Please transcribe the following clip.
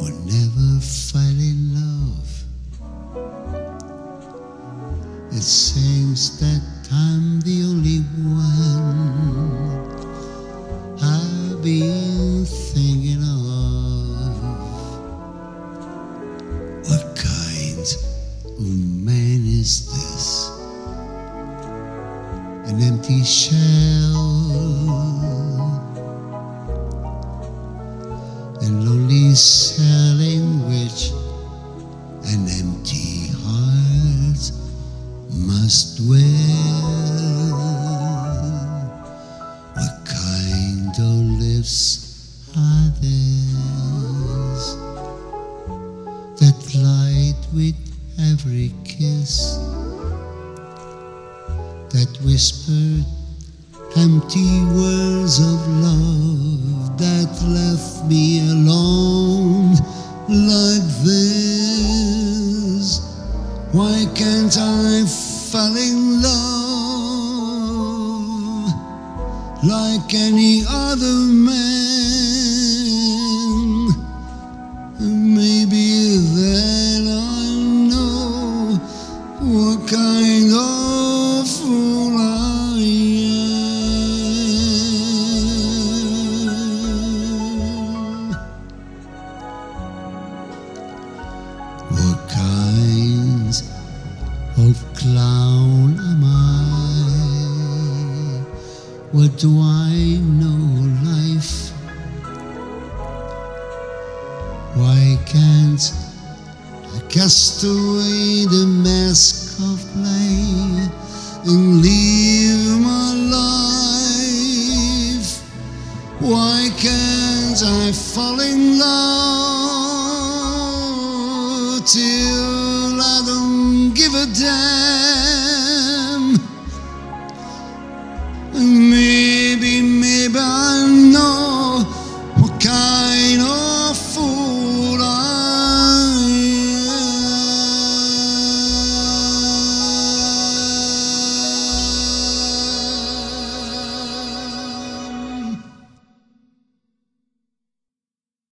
or never fell in love. It seems that I'm the only one I've been thinking of. What kind of man is this? An empty shell. And cell in which an empty heart must dwell. What kind of lips are theirs that light with every kiss? That whispered empty words of love that left me alone like this. Why can't I fall in love like any other man? Maybe then I know what kind of What do I know life? Why can't I cast away the mask of play and live my life? Why can't I fall in love till I don't give a damn? me